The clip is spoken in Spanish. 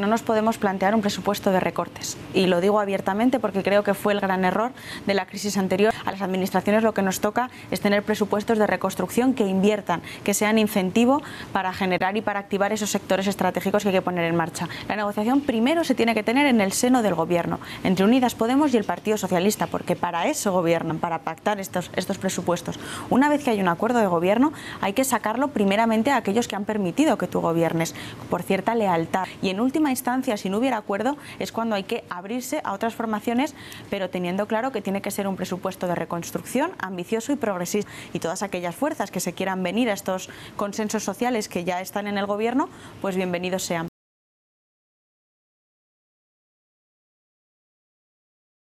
No nos podemos plantear un presupuesto de recortes y lo digo abiertamente porque creo que fue el gran error de la crisis anterior. A las administraciones lo que nos toca es tener presupuestos de reconstrucción que inviertan, que sean incentivo para generar y para activar esos sectores estratégicos que hay que poner en marcha. La negociación primero se tiene que tener en el seno del gobierno, entre Unidas Podemos y el Partido Socialista, porque para eso gobiernan, para pactar estos, estos presupuestos. Una vez que hay un acuerdo de gobierno, hay que sacarlo primeramente a aquellos que han permitido que tú gobiernes, por cierta lealtad. Y en última instancia, si no hubiera acuerdo, es cuando hay que abrirse a otras formaciones, pero teniendo claro que tiene que ser un presupuesto de reconstrucción ambicioso y progresista. Y todas aquellas fuerzas que se quieran venir a estos consensos sociales que ya están en el gobierno, pues bienvenidos sean.